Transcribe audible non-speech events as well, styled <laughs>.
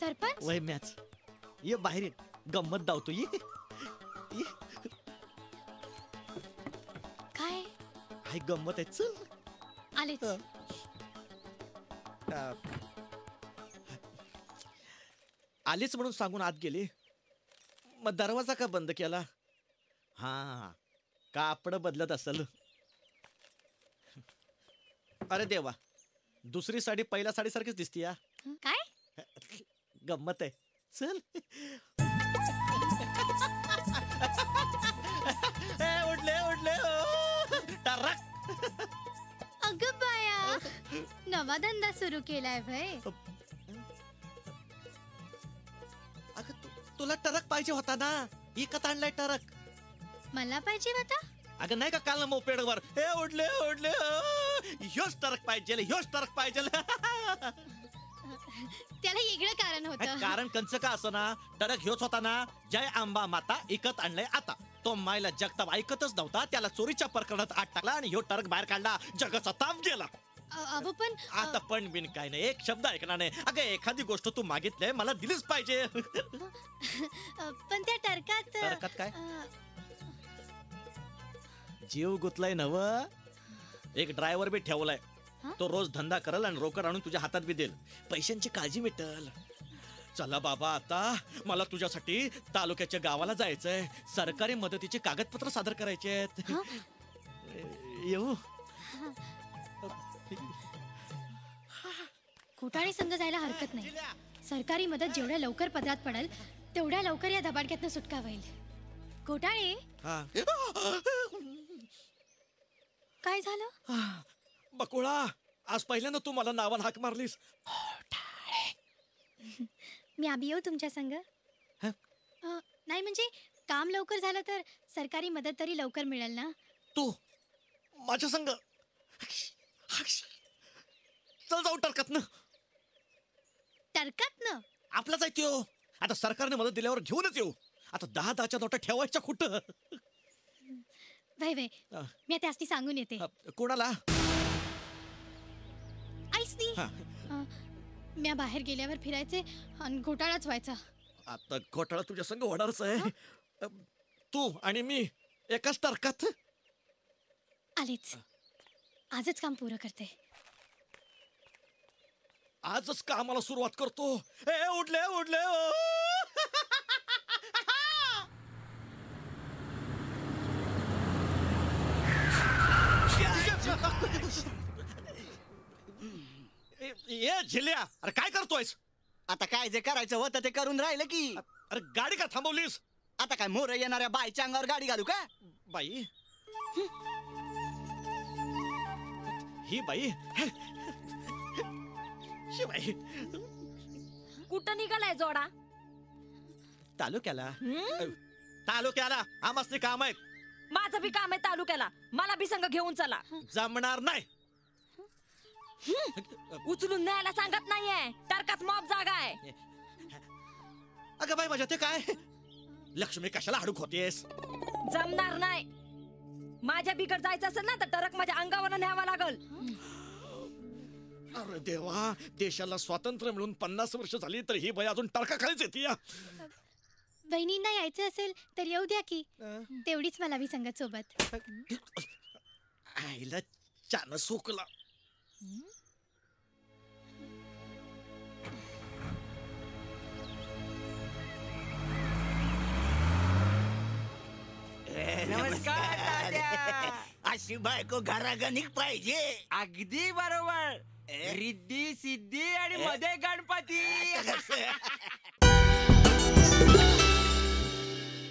सरपंच? वय मॅच ये बाहेर ये गंमत धावतो. ये. काय? हाय गंमत आहे? चल. आलेच. अ, आलीच म्हणून सांगून आत गेली. मग दरवाजा का बंद केला? हा. कापड बदलत असल. अरे देवा. दुसरी साडी पहिल्या साडीसारखीच दिसती या काय? गंमत आहे. चल. ए, ओ. टर्रक. अग बाया नवा धंदा सुरू केलाय भय अगं तु- तुला टरक पाहिजे होता ना? इकत आणलाय टरक. मला पाहिजे होता? अगं नाही का काल मोपेडवर? हे उडले उडले ओ. ह्योच टरक पाहिजे ह्योच टरक पाहिजे. <laughs> त्याला वेगळं कारण होतं. कारण कंच का असं ना टरक ह्योच होता ना? जय आंबा माता इकत आणलाय आता. तो मायला जगताप ऐकतच नव्हता. त्याला चोरीच्या प्रकरणात आत टाकला आणि ह्यो टरक बाहेर काढला. जगाचा ताप गेला. अ- अहो पण अ, आता पण बिन काय नाही. एक शब्द ऐकणार नाही. अगं एखादी गोष्ट तू मागितलंय मला दिलीच पाहिजे. अ, पण त्या टरकात टरकात काय? अ, जीव गुतलाय नव एक ड्रायव्हर बी ठेवलाय? तो रोज धंदा करल आणि रोकड आणून तुझ्या हातात बी देईल. पैशांची काळजी मिटल. चला बाबा आता मला तुझ्यासाठी तालुक्याच्या गावाला जायचंय. सरकारी मदतीचे कागदपत्र सादर करायचे आहेत. हा? येऊ? घोटाळे संघ जायला हरकत नाही. सरकारी मदत जेवढ्या लवकर पदरात पडेल तेवढ्या लवकर या धबाडक्यातनं सुटका होईल. घोटाळे? हा. काय झालं? बकुळा आज पहिल्यांदा तू मला नावान हाक मारलीस. मी आभी येऊ तुमच्या संग. हं? अ, नाही म्हणजे काम लवकर झालं तर सरकारी मदत तरी लवकर मिळेल ना? तू माझ्या संग. चल जाऊ टरकत ना टरकात ना आपलाच आहे त्यो. आता सरकारने मदत दिल्यावर घेऊनच येऊ. आता दहा दहाच्या नोटा ठेवायच्या कुठं? वय वय अ, मी आता असती सांगून येते. अ, कोणाला? हा. म्या बाहेर गेल्यावर फिरायचे आणि घोटाळाच व्हायचा. आता घोटाळा तुझ्या संग होणारच आहे. अ, तू आणि मी एकाच तर्कात? आलेच. आजच काम पुरं करते. आजच कामाला सुरुवात करतो. ए उडले उडले ओ. ए, ये झिल्या अरे काय करतोयस? आता काय जे करायचं होतं ते करून राहिलं की. अरे गाडी का थांबवलीस? आता काय मोर येणाऱ्या बाईच्या अंगावर गाडी घालू का? बाई? ही बाई? ही बाई? कुठं निघालाय जोडा? तालुक्याला. हं? तालुक्याला. आमासने काम आहेत. माझं बी काम आहे तालुक्याला. मला बी संघ घेऊन चला. जमणार नाही. उचलून न्यायला सांगत नाहीये. टरकात मॉब जागा आहे. अगं बाई माझ्या ते काय? लक्ष्मी कशाला हाडूक होतेस? जमणार नाही. माझ्या बिकट जायचं असेल ना तर टरक माझ्या अंगावर न्यावा लागल. अरे देवा देशाला स्वातंत्र्य मिळून पन्नास वर्ष झाली तर ही बाई अजून टारका खालीच येते या. बहिणींना यायचं असेल तर येऊ द्या की. तेवढीच मला बी संगत सोबत. आईला चान सुकला. नमस्कार तात्या. <laughs> अशी बायको घरागणिक पाहिजे. अगदी बरोबर. रिद्धी सिद्धी आणि मध्ये गणपती. <laughs> <laughs>